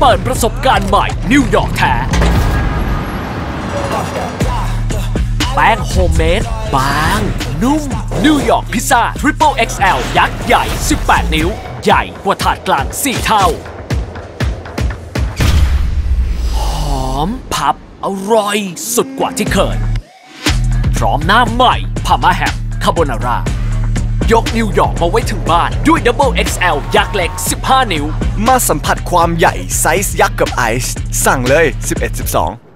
เปิดประสบการณ์ใหม่นิวยอร์กแท้แป้งโฮมเมดบาง นุ่ม นิวยอร์กพิซซ่า Triple XL ยักษ์ใหญ่ 18 นิ้ว ใหญ่กว่าถาดกลาง 4 เท่า หอม พับ อร่อย สุดกว่าที่เคย พร้อมหน้าใหม่พาร์มาแฮมคาโบนาร่า ยกนิวยอร์กมาไว้ถึงบ้าน ด้วย Double XL ยักษ์เล็ก 15 นิ้ว มาสัมผัสความใหญ่ไซส์ยักษ์กับไอซ์ สั่งเลย 11 12